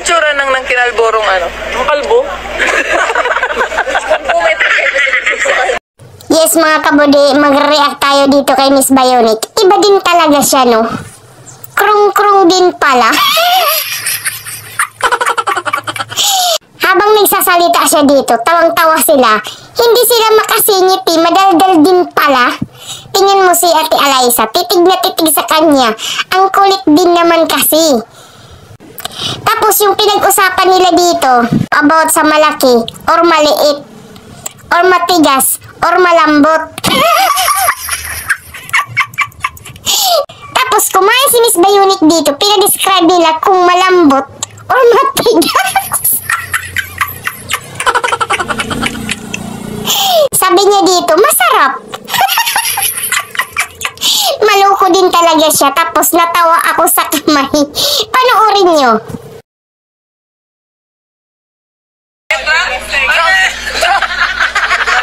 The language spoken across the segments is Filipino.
itsura ng nang kinalborong ano? Ang kalbo? Yes mga kabudi, mag-react tayo dito kay Miss Bionic. Iba din talaga siya no. Krung-krung din pala. Habang nagsasalita siya dito, tawang-tawa sila. Hindi sila makasingit eh, madaldal din pala. Tingnan mo si Ate Eliza, titig na titig sa kanya. Ang kulit din naman kasi. Tapos yung pinag-usapan nila dito about sa malaki or maliit or matigas or malambot. Tapos kumain si Miss Bionic dito, pinadescribe nila kung malambot or matigas. Sabi niya dito, masarap. Maloko din talaga siya, tapos natawa ako sa kamay. Panoorin niyo.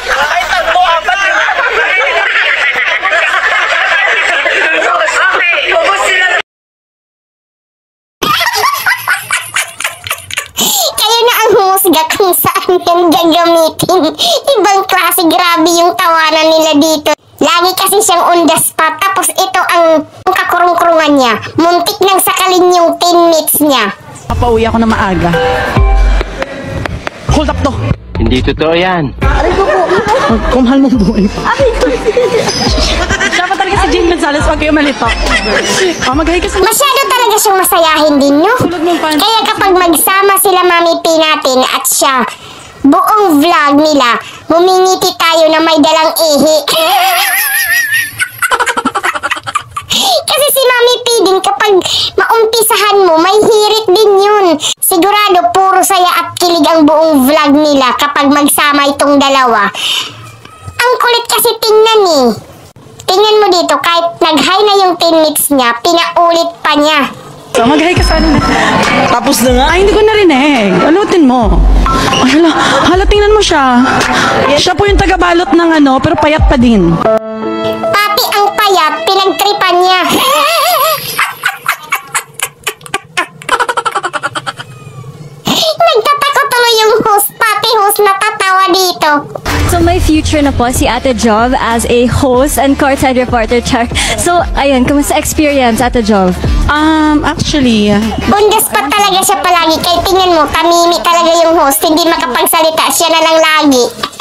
Ay, tagbo apat. Pagod sila Kayo humusga kung saan yan gagamitin. Ibang klase, grabe yung tawanan nila dito. Lagi kasi siyang on the spot, tapos ito ang kakurung-kurungan niya. Muntik nang sakalin yung teammates niya. Papauwi ako na maaga. Hold up to. Hindi totoo yan. Kung mahal mong buhay pa. Dapat talaga si Jane Gonzalez, huwag kayo malito. Oh, mag-hi ka sa Masyado talaga siyang masayahin din, pan- Kaya kapag magsama sila Mami P natin at siya, buong vlog nila, humingiti tayo na may dalang ihi. Kasi si Mami P din kapag maumpisahan mo, may hirit din yun. Sigurado puro saya at kilig ang buong vlog nila kapag magsama itong dalawa. Ang kulit kasi tingnan eh. Tingnan mo dito, kahit nag-hi na yung teammates niya, pinaulit pa niya. So, mag-hi ka sa akin. Tapos na nga? Ay, hindi ko narinig. Alutin mo. Ay, hala, hala, tingnan mo siya. Siya po yung tagabalot ng ano, pero payat pa din. Pati ang payat, pinagtripan niya. Future na po si Ate Jov as a host and courtside reporter check. So ayun, kumusta experience Ate Jov? Um, actually, Bundes pa talaga siya palagi, kaya tingnan mo, tamimi talaga yung host, hindi makapagsalita, siya na lang lagi.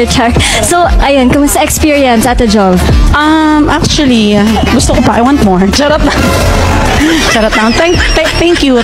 Check. So ayun, kumusta experience Ate Jov? um, actually, gusto ko pa. I want more. Charot lang. Charot lang. Thank, thank, thank you.